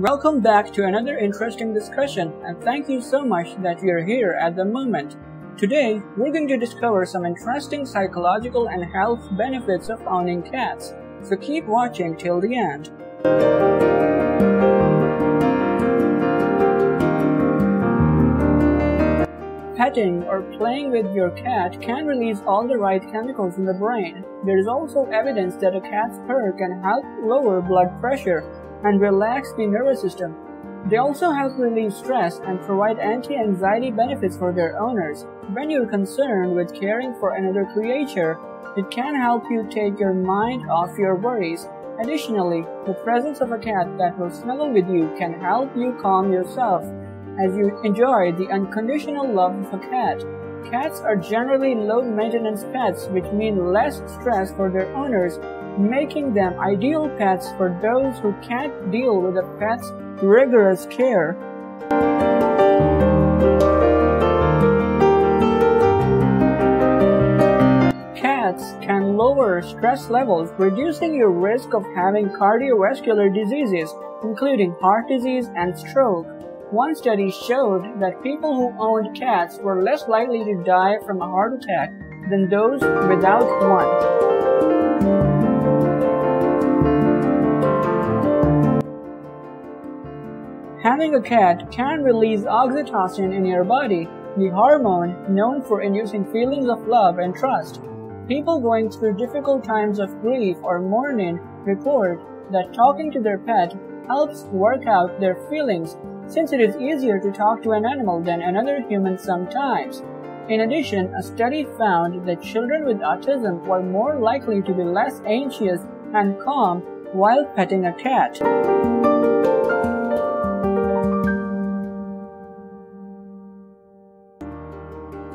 Welcome back to another interesting discussion and thank you so much that you're here at the moment. Today, we're going to discover some interesting psychological and health benefits of owning cats, so keep watching till the end. Petting or playing with your cat can release all the right chemicals in the brain. There is also evidence that a cat's purr can help lower blood pressure and relax the nervous system. They also help relieve stress and provide anti-anxiety benefits for their owners. When you're concerned with caring for another creature, it can help you take your mind off your worries. Additionally, the presence of a cat that will snuggle with you can help you calm yourself as you enjoy the unconditional love of a cat. Cats are generally low maintenance pets, which mean less stress for their owners, making them ideal pets for those who can't deal with a pet's rigorous care. Cats can lower stress levels, reducing your risk of having cardiovascular diseases, including heart disease and stroke. One study showed that people who owned cats were less likely to die from a heart attack than those without one. Having a cat can release oxytocin in your body, the hormone known for inducing feelings of love and trust. People going through difficult times of grief or mourning report that talking to their pet helps work out their feelings since it is easier to talk to an animal than another human sometimes. In addition, a study found that children with autism were more likely to be less anxious and calm while petting a cat.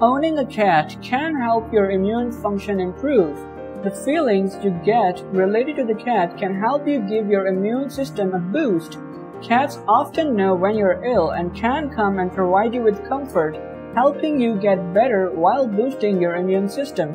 Owning a cat can help your immune function improve. The feelings you get related to the cat can help you give your immune system a boost Cats often know when you're ill and can come and provide you with comfort, helping you get better while boosting your immune system.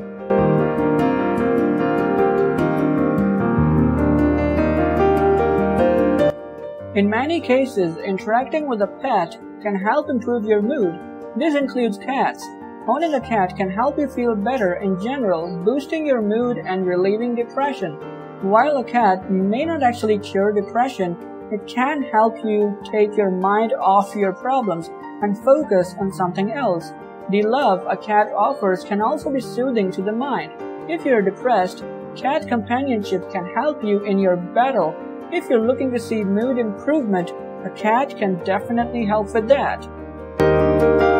In many cases, interacting with a pet can help improve your mood. This includes cats. Owning a cat can help you feel better in general, boosting your mood and relieving depression. While a cat may not actually cure depression, it can help you take your mind off your problems and focus on something else. The love a cat offers can also be soothing to the mind. If you're depressed, cat companionship can help you in your battle. If you're looking to see mood improvement, a cat can definitely help with that.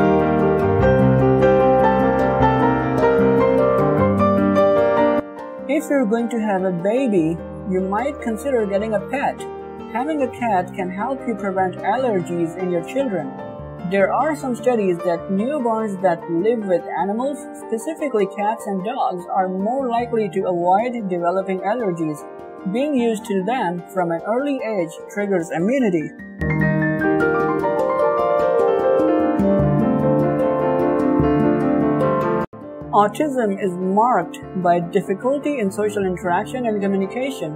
If you're going to have a baby, you might consider getting a pet. Having a cat can help you prevent allergies in your children. There are some studies that newborns that live with animals, specifically cats and dogs, are more likely to avoid developing allergies. Being used to them from an early age triggers immunity. Autism is marked by difficulty in social interaction and communication.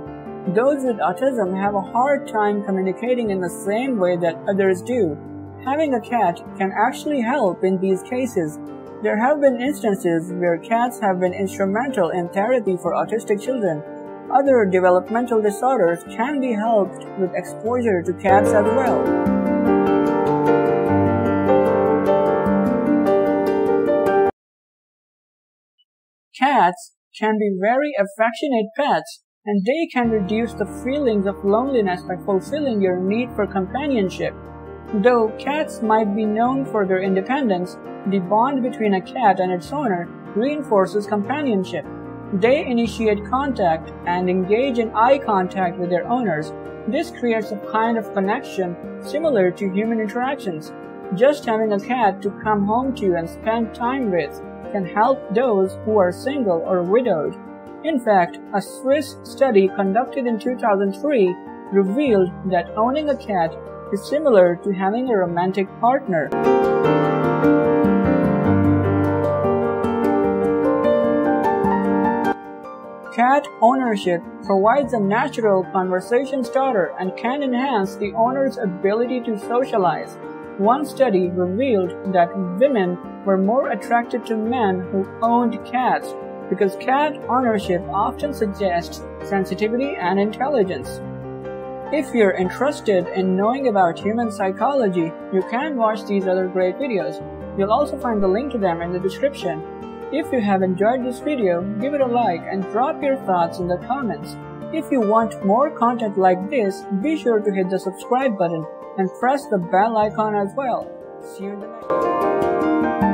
Those with autism have a hard time communicating in the same way that others do. Having a cat can actually help in these cases. There have been instances where cats have been instrumental in therapy for autistic children. Other developmental disorders can be helped with exposure to cats as well. Cats can be very affectionate pets and they can reduce the feelings of loneliness by fulfilling your need for companionship. Though cats might be known for their independence, the bond between a cat and its owner reinforces companionship. They initiate contact and engage in eye contact with their owners. This creates a kind of connection similar to human interactions. Just having a cat to come home to and spend time with can help those who are single or widowed. In fact, a Swiss study conducted in 2003 revealed that owning a cat is similar to having a romantic partner. Cat ownership provides a natural conversation starter and can enhance the owner's ability to socialize. One study revealed that women were more attracted to men who owned cats because cat ownership often suggests sensitivity and intelligence. If you're interested in knowing about human psychology, you can watch these other great videos. You'll also find the link to them in the description. If you have enjoyed this video, give it a like and drop your thoughts in the comments. If you want more content like this, be sure to hit the subscribe button and press the bell icon as well. See you in the next.